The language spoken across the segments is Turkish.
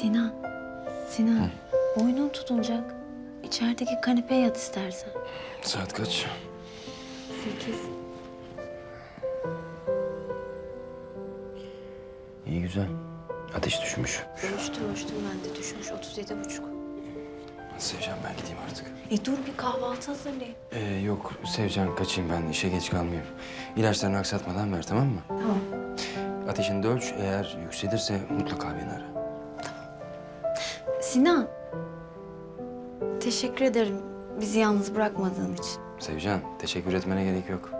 Sinan, Sinan boynun tutulacak. İçerideki kanepeye yat istersen. Saat kaç? Sekiz. İyi güzel. Ateş düşmüş. Ölçtüm ölçtüm ben de düşmüş 37 buçuk. Sevcan ben gideyim artık. E dur bir kahvaltı hazırlayayım. Ee, yok Sevcan kaçayım ben işe geç kalmayayım. İlaçlarını aksatmadan ver tamam mı? Tamam. Ateşini de ölç eğer yükselirse mutlaka beni ara. Sinan. Teşekkür ederim bizi yalnız bırakmadığın için. Sevcan teşekkür etmene gerek yok.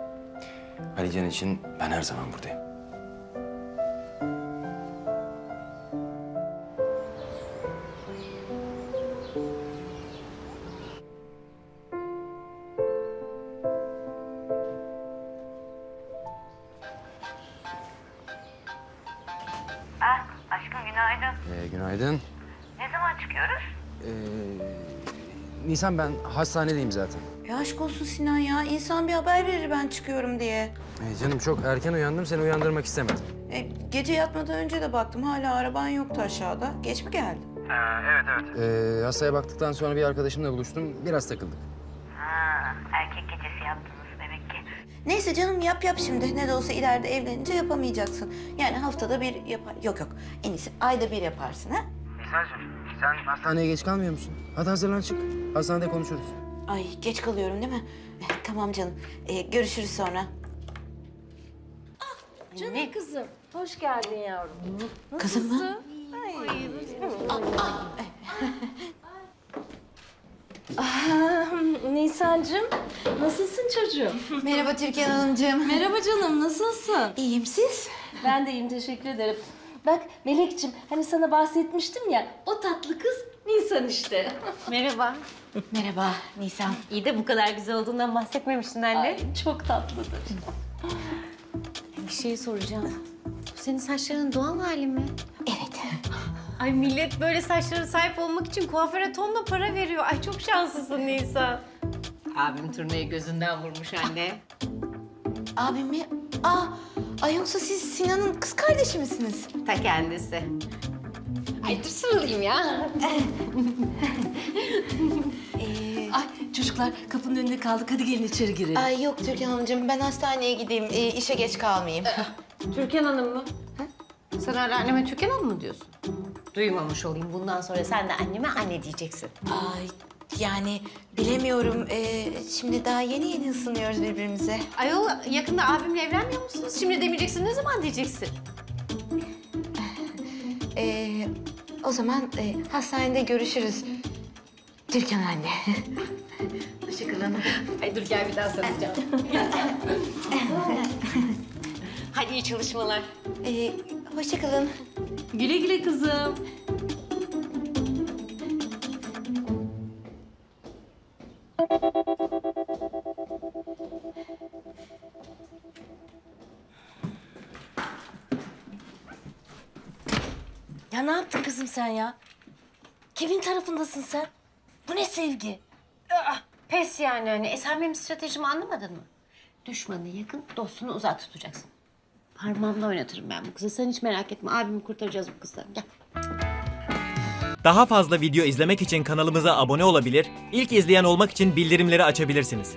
Alican için ben her zaman buradayım. Ah, aşkım günaydın. Ee, günaydın. Çıkıyoruz? Ee, Nisan ben hastanedeyim zaten. Ya aşk olsun Sinan ya. İnsan bir haber verir ben çıkıyorum diye. Ee, canım çok erken uyandım seni uyandırmak istemedim. E, gece yatmadan önce de baktım hala araban yoktu aşağıda. Geç mi geldin? Ee, hastaya baktıktan sonra bir arkadaşımla buluştum biraz takıldık. Ha, erkek gecesi yaptınız demek ki. Neyse canım yap yap şimdi. Ne de olsa ileride evlenince yapamayacaksın. Yani haftada bir yapar. Yok yok. En iyisi ayda bir yaparsın ha. Hastaneye geç kalmıyor musun? Hadi hazırlan çık. Hastanede konuşuruz. Ay geç kalıyorum değil mi? Eh, tamam canım. E, görüşürüz sonra. Canım kızım. Hoş geldin yavrum. Kızım mı? Nisan'cığım nasılsın çocuğum? Merhaba Türkan Hanımcığım. Merhaba canım nasılsın? İyiyim siz? Ben de iyiyim teşekkür ederim. Bak Melek'ciğim hani sana bahsetmiştim ya o tatlı kız Nisan işte. Merhaba. Merhaba Nisan. İyi de bu kadar güzel olduğundan bahsetmemiştin anne. Ay, çok tatlıdır. Bir şey soracağım. Bu senin saçların doğal hali mi? Evet. Ay millet böyle saçlara sahip olmak için kuaföre tonla para veriyor. Ay çok şanslısın Nisa. Abim turnayı gözünden vurmuş anne. Abim mi? Aa, ay yoksa siz Sinan'ın kız kardeşi misiniz? Ta kendisi. Ay dur sarılayım ya. Ay çocuklar kapının önünde kaldık hadi gelin içeri girelim. Ay yok Türkan Hanımcığım ben hastaneye gideyim e, işe geç kalmayayım. Türkan Hanım mı? Sen hala anneme Türkan Hanım mı diyorsun? Duymamış olayım. Bundan sonra sen de anneme anne diyeceksin. Ay yani bilemiyorum e, şimdi daha yeni yeni ısınıyoruz birbirimize. Ayol yakında abimle evlenmiyor musunuz? Şimdi demeyeceksin ne zaman diyeceksin? E, o zaman e, hastanede görüşürüz. Türkan anne. Hoşçakalın. Ay dur gel bir daha sarılacağım. Hadi iyi çalışmalar. E, hoşçakalın. Güle güle kızım. Ya ne yaptın kızım sen ya? Kimin tarafındasın sen? Bu ne sevgi? Aa, pes yani hani. E sen benim stratejimi anlamadın mı? Düşmanı yakın, dostunu uzak tutacaksın. Parmağımla oynatırım ben bu kızı. Sen hiç merak etme. Abimi kurtaracağız bu kızdan. Gel. Daha fazla video izlemek için kanalımıza abone olabilir, ilk izleyen olmak için bildirimleri açabilirsiniz.